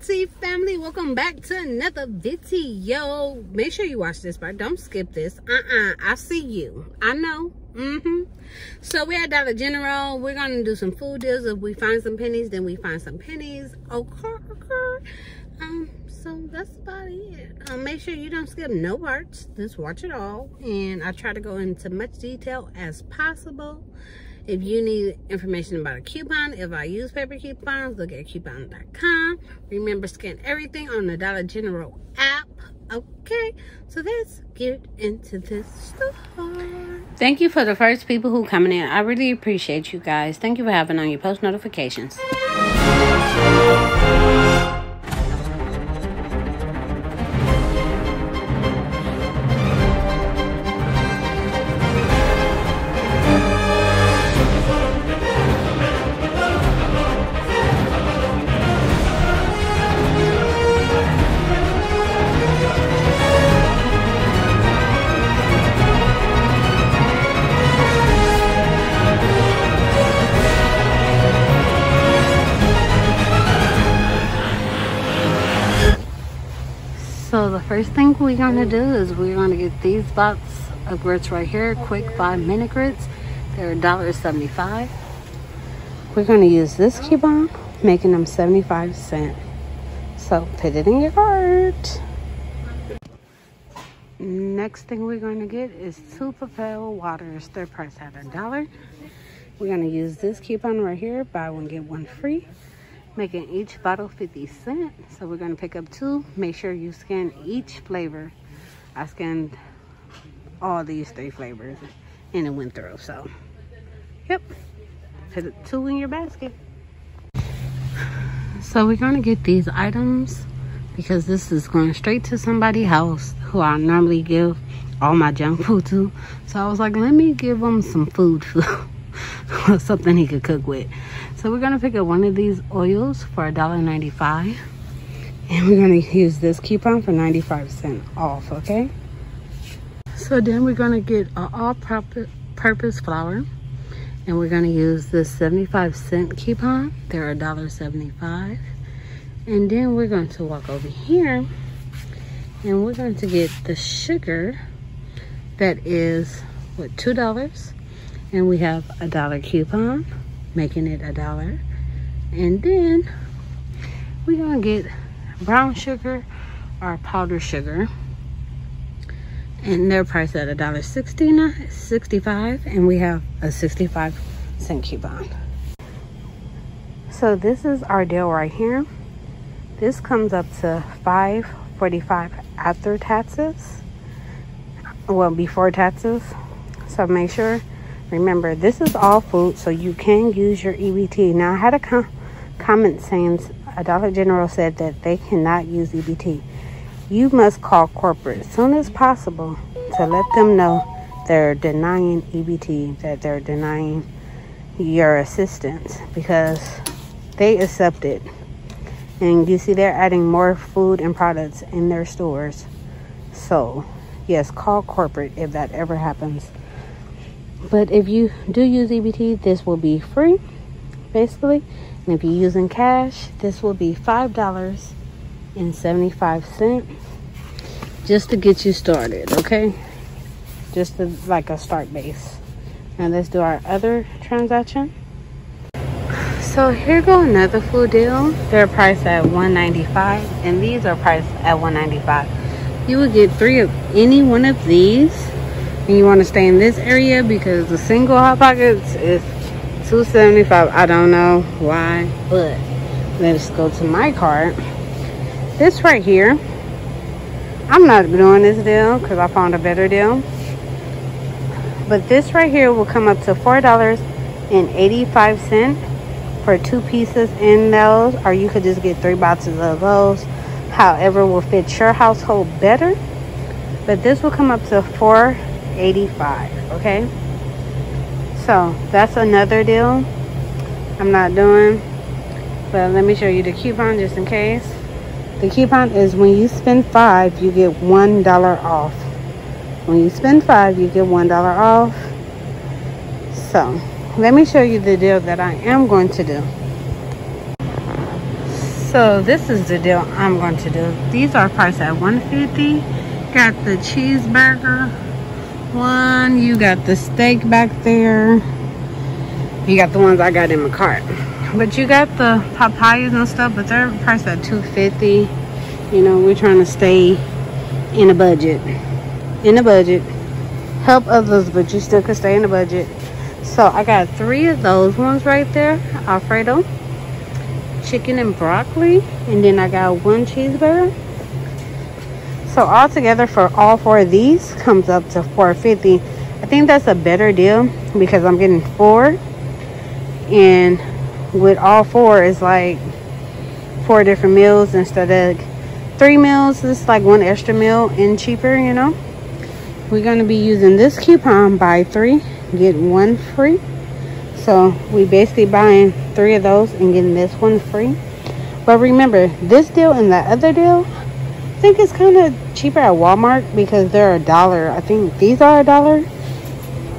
T family, welcome back to another video. Make sure you watch this part. Don't skip this. Uh-uh. I see you. I know. Mm-hmm. So we're at Dollar General. We're gonna do some food deals. If we find some pennies, then we find some pennies. Okay. okay. Um, so that's about it. Um, make sure you don't skip no parts. Just watch it all. And I try to go into much detail as possible. If you need information about a coupon, if I use paper coupons, look at coupon.com. Remember, scan everything on the Dollar General app. Okay, so let's get into this store. Thank you for the first people who coming in. I really appreciate you guys. Thank you for having on your post notifications. So the first thing we're gonna do is we're gonna get these box of grits right here, quick five minute grits. They're $1.75. We're gonna use this coupon, making them 75 cents. So put it in your cart. Next thing we're gonna get is two Propel waters. They're priced at a dollar. We're gonna use this coupon right here, buy one, get one free making each bottle 50 cents. So we're gonna pick up two. Make sure you scan each flavor. I scanned all these three flavors and it went through. So, yep, put two in your basket. So we're gonna get these items because this is going straight to somebody's house who I normally give all my junk food to. So I was like, let me give him some food, something he could cook with. So we're gonna pick up one of these oils for $1.95 and we're gonna use this coupon for 95 cents off, okay? So then we're gonna get an all-purpose flour and we're gonna use this 75 cent coupon. They're $1.75. And then we're going to walk over here and we're going to get the sugar that is, what, $2? And we have a dollar coupon making it a dollar. And then we're gonna get brown sugar or powdered sugar. And they're priced at a dollar sixty-five, and we have a 65 cent coupon. So this is our deal right here. This comes up to 5.45 after taxes. Well, before taxes. So make sure Remember, this is all food, so you can use your EBT. Now, I had a com comment saying a Dollar General said that they cannot use EBT. You must call corporate as soon as possible to let them know they're denying EBT, that they're denying your assistance because they accept it. And you see, they're adding more food and products in their stores. So, yes, call corporate if that ever happens. But if you do use EBT, this will be free, basically. And if you're using cash, this will be $5.75 just to get you started, okay? Just to, like a start base. Now let's do our other transaction. So here go another food deal. They're priced at $1.95 and these are priced at $1.95. You will get three of any one of these and you want to stay in this area because the single hot pockets is 275 i don't know why but let's go to my cart. This right here i'm not doing this deal because i found a better deal. But this right here will come up to four dollars and 85 cents for two pieces in those or you could just get three boxes of those. However will fit your household better. But this will come up to four 85 okay? So that's another deal i'm not doing. But let me show you the coupon just in case. The coupon is when you spend five you get one dollar off. When you spend five you get one dollar off. So let me show you the deal that i am going to do. So this is the deal I'm going to do. These are priced at 150. Got the cheeseburger one. You got the steak back there. You got the ones I got in my cart. But you got the papayas and stuff, but they're priced at 250. You know, we're trying to stay in a budget. In a budget. Help others, but you still can stay in the budget. So I got three of those ones right there. Alfredo chicken and broccoli and then I got one cheeseburger so all together for all four of these comes up to 450 I think that's a better deal because I'm getting four. And with all four it's like four different meals instead of three meals. It's like one extra meal and cheaper you know? We're going to be using this coupon buy three get one free. So we basically buying three of those and getting this one free. But remember, this deal and that other deal, think it's kind of cheaper at Walmart because they're a dollar. I think these are a dollar.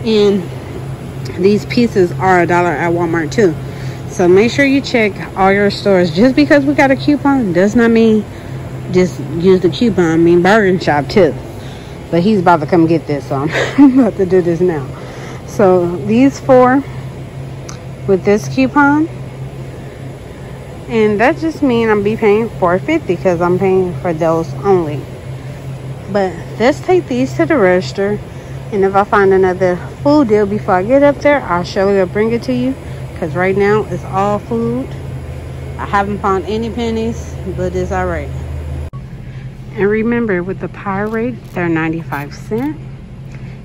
And these pieces are a dollar at Walmart too. So make sure you check all your stores. Just because we got a coupon does not mean just use the coupon. I mean bargain shop too. But he's about to come get this, so I'm about to do this now. So these four with this coupon and that just means I'm be paying 450 because I'm paying for those only. But let's take these to the register. And if I find another food deal before I get up there I'll surely bring it to you. Because right now it's all food. I haven't found any pennies but it's all right. And remember with the Powerade they're 95 cents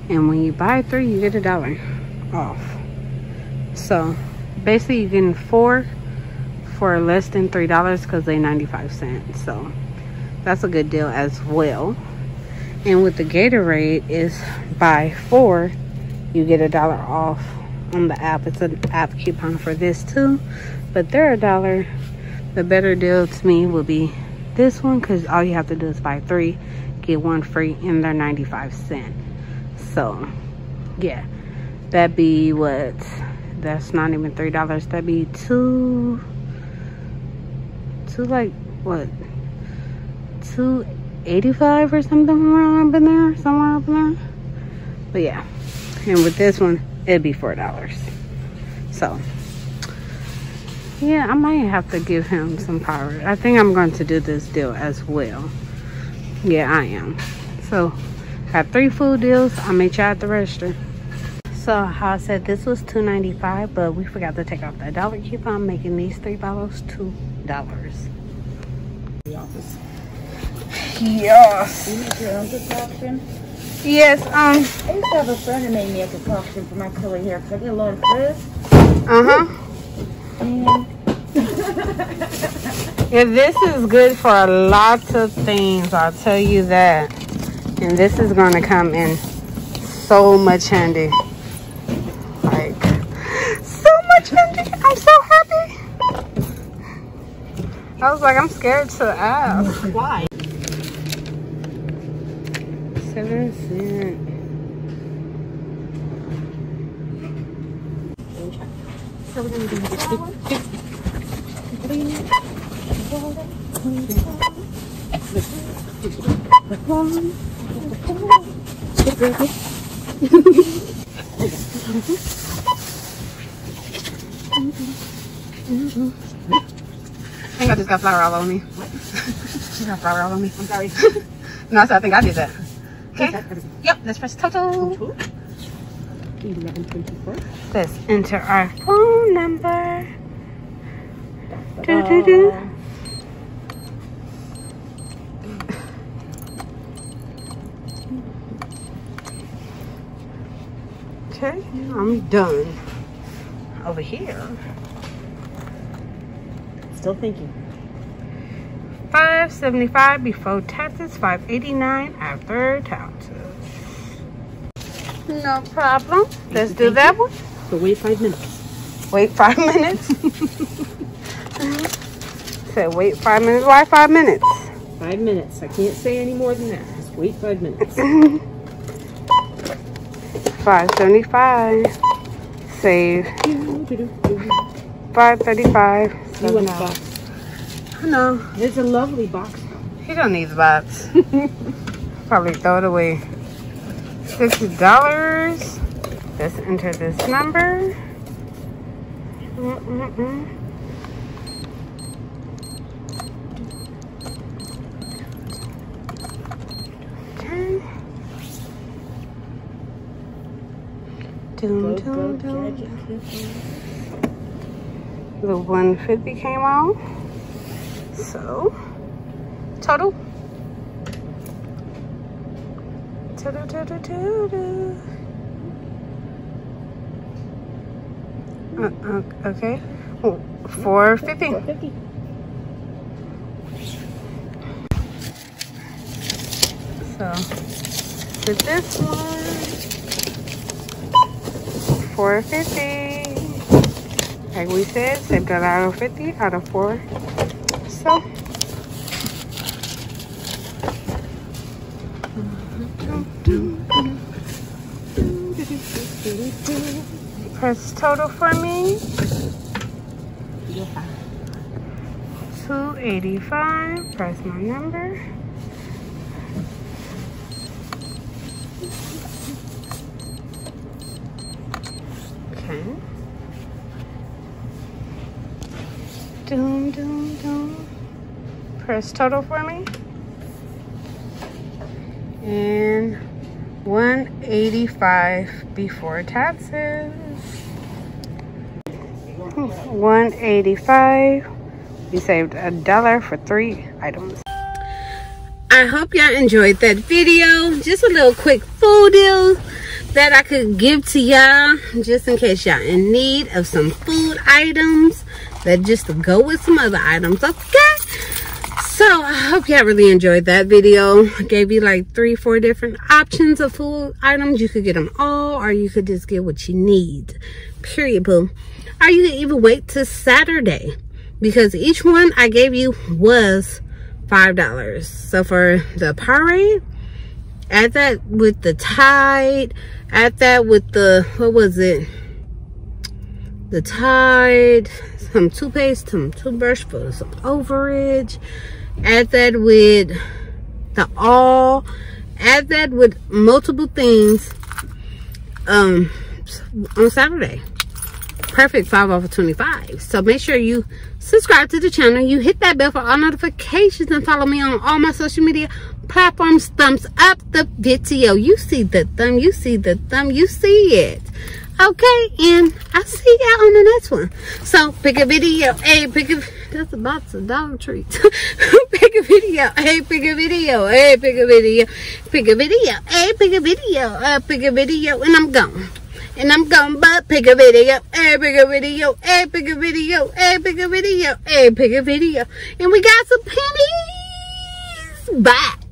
and when you buy three you get a dollar off. So basically you're getting four for less than three dollars because they 95 cents so that's a good deal as well. And with the gatorade is buy four you get a dollar off on the app. It's an app coupon for this too but they're a dollar. The better deal to me will be this one because all you have to do is buy three get one free and they're 95 cents. So yeah that'd be what? That's not even three dollars that'd be two two like what? 285 or something around up in there somewhere up in there? But yeah and with this one it'd be four dollars. So yeah i might have to give him some power. I think i'm going to do this deal as well. Yeah i am. So got three food deals. I may try at the register so how I said this was $2.95, but we forgot to take off that dollar coupon, making these three bottles $2. The office. Yes. You make your own concoction? Yes, um. I used to have a friend who made me a concoction for my curly hair because I get a lot of frizz. Uh-huh. And Yeah, this is good for a lot of things, I'll tell you that. And this is gonna come in so much handy. Like, so much handy. I'm so happy. I was like, I'm scared to ask. why? Seven cent. So we're gonna do this. I think I just got flour all over me. I got flour all over me. I'm sorry. No, so I think I did that. Okay. Yep, let's press total. Eleven twenty-four. Let's enter our phone number. Do, do, do. Uh, okay, I'm done. Over here, Still thinking. 575 before taxes, 589 after taxes. No problem. Let's do that one. So wait five minutes. Wait five minutes. Mm-hmm. Said wait five minutes. Why five minutes? Five minutes. I can't say any more than that. Just wait five minutes. 575. Save. You 535. want a box? No, It's a lovely box. he don't need the box. Probably throw it away. Fifty dollars. Let's enter this number. Mm -mm -mm. Okay. Dun, dun, dun. The 150 came out. So, total. Total, total, total. Uh, uh, okay. Oh, 450. 450. So, for this one, 450. Like we said, saved a dollar 50 out of four. So, press total for me. Yeah. 285. Press my number. Okay. Doom, doom, doom. Total for me. And 185 before taxes. 185. We saved a dollar for three items. I hope y'all enjoyed that video. Just a little quick food deal that I could give to y'all just in case y'all in need of some food items that just go with some other items, okay? So I hope y'all really enjoyed that video. I gave you like three, four different options of food items. You could get them all or you could just get what you need. Period, boo. Or you could even wait till Saturday because each one I gave you was five dollars. So for the Powerade add that with the Tide, add that with the what was it? The Tide, some toothpaste, some toothbrush for some overage. Add that with the all. Add that with multiple things. Um on Saturday. Perfect 5 off of 25 so make sure you subscribe to the channel. You hit that bell for all notifications and follow me on all my social media platforms. Thumbs up the video. You see the thumb. You see the thumb. You see it okay and i'll see y'all on the next one so pick a video hey pick a that's a box of dog treats pick a video hey pick a video hey pick a video pick a video hey pick a video uh pick a video and i'm gone and I'm gonna but pick a video, hey, pick a video, hey, pick a video, hey, pick a video, hey, pick a video. And we got some pennies. Bye.